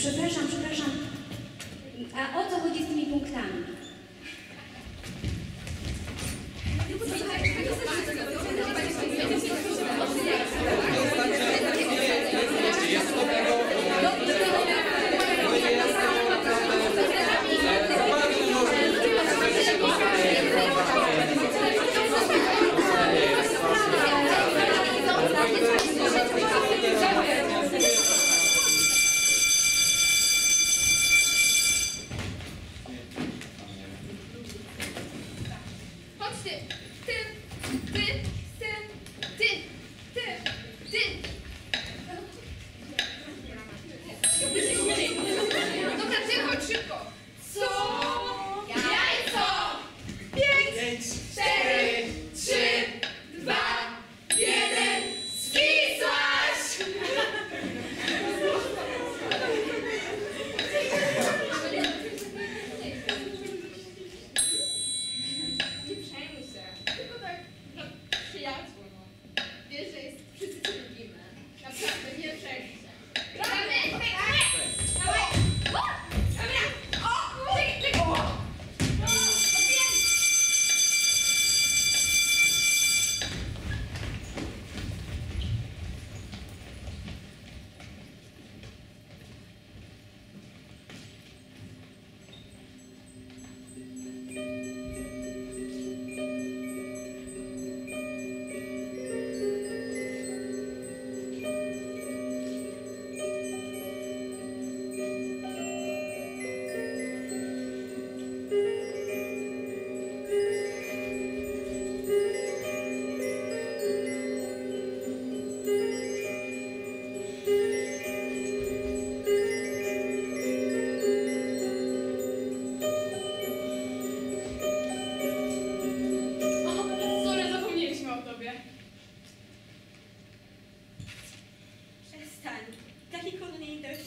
Przepraszam, przepraszam. A o co chodzi z tymi punktami?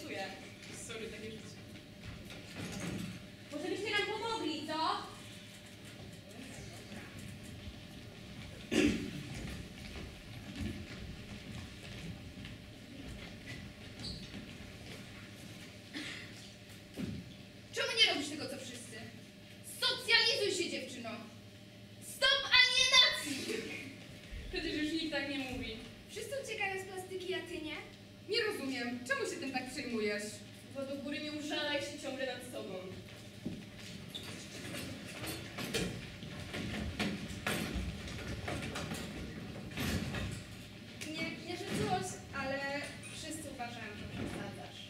Interesuje. Sorry, takie życie. Może byście nam pomogli, co? Czemu nie robisz tego, co wszyscy? Socjalizuj się, dziewczyno! Stop alienacji! Przecież już nikt tak nie mówi. Wszyscy uciekają z plastyki, a ty nie? Nie rozumiem. Czemu się tym tak przejmujesz? Bo do góry nie użalaj się ciągle nad sobą. Nie, nie że coś, ale wszyscy uważają, że przesadzasz.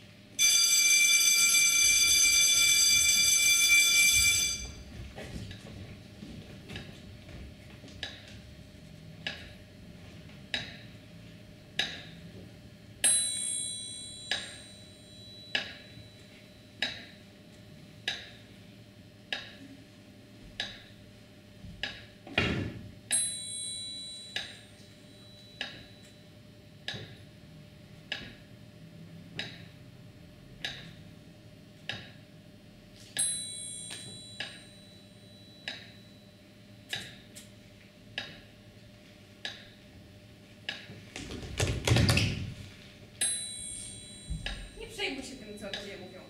Nie przejmuj się tym, co o tobie mówią.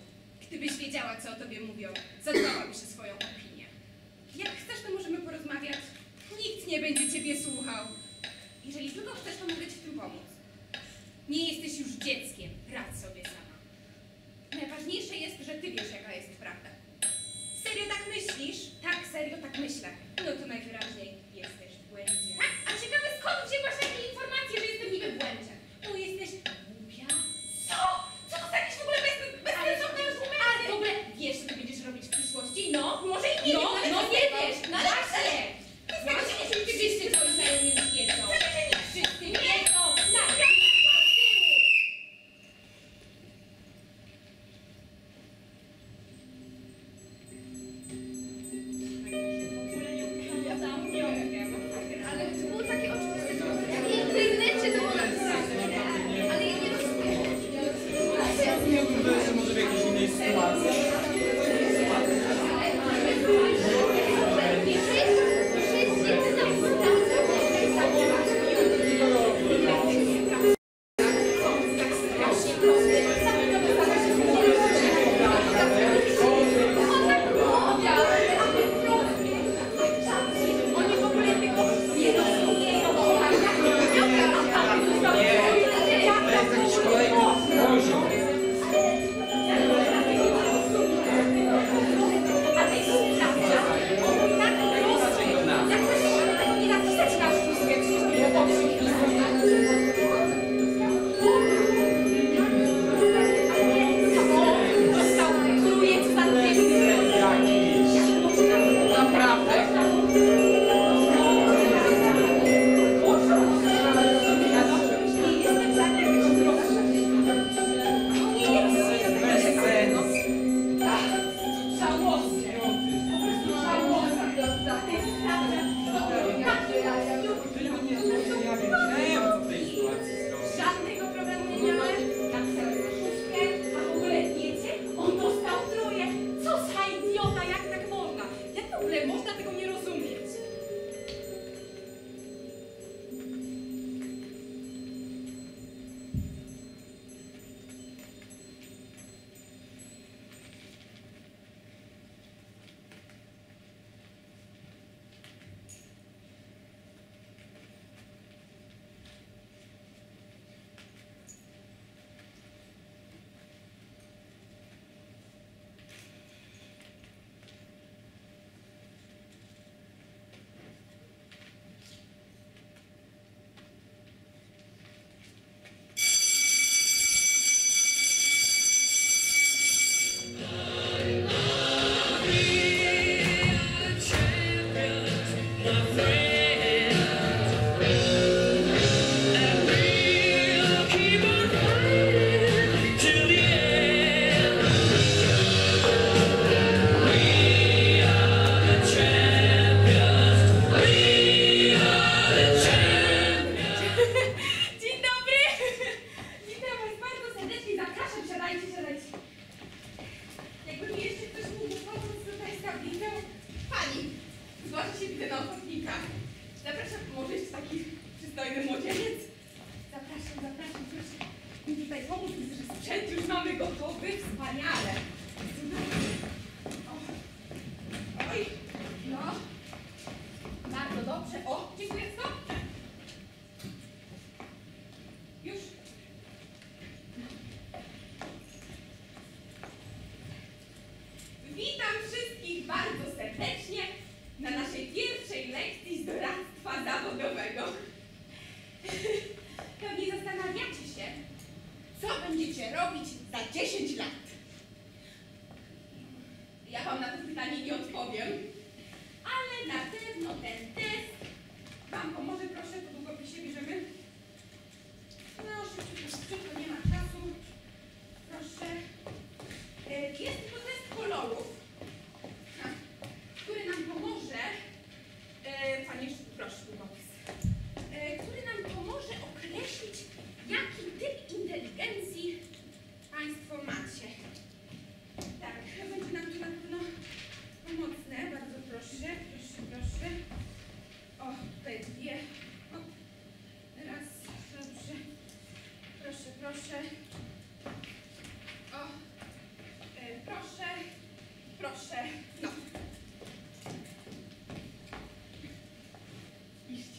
Gdybyś wiedziała, co o tobie mówią, zadbałabyś o swoją opinię. Jak chcesz, to możemy porozmawiać. Nikt nie będzie ciebie słuchał. Jeżeli tylko chcesz, to mogę ci w tym pomóc. Nie jesteś już dzieckiem, radź sobie sama. Najważniejsze jest, że ty wiesz, jaka jest prawda. Serio tak myślisz? Tak, serio tak myślę. No to najwyraźniej będziecie robić za 10 lat. proszę o, y, proszę, proszę, no. Iść.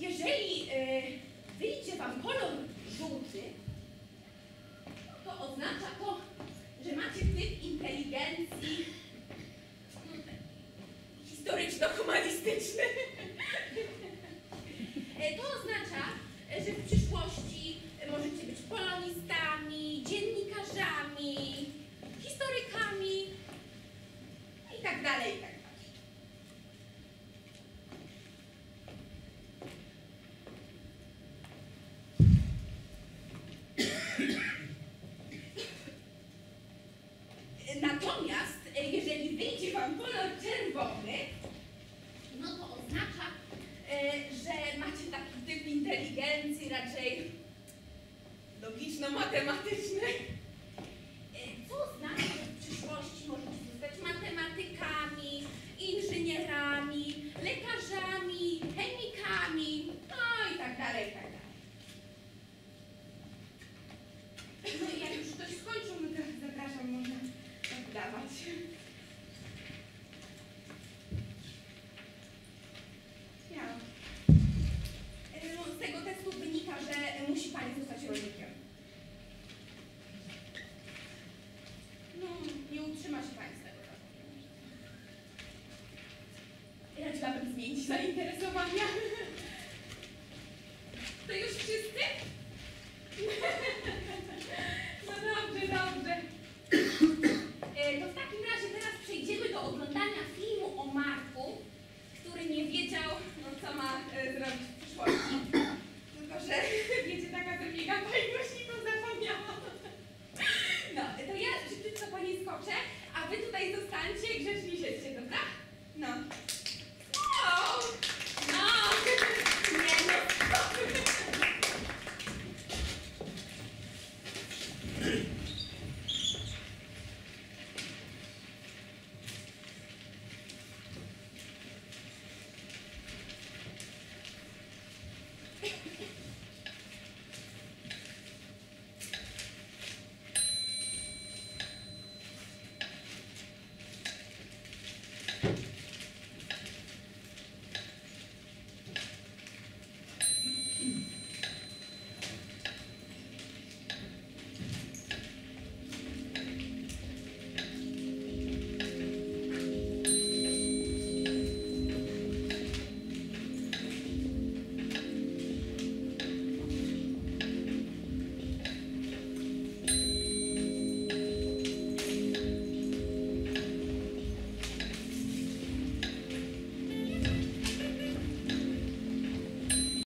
Jeżeli y, wyjdzie Wam kolor żółty, to oznacza to, historyczno-humanistyczny. E, to oznacza, e, że w Natomiast e, jeżeli wyjdzie Wam kolor czerwony, no to oznacza, e, że macie taki typ inteligencji raczej Ja. E, no, z tego tekstu wynika, że musi Pani zostać rolnikiem. No, nie utrzyma się Pani z tego tak. Ja chciałabym zmienić zainteresowania.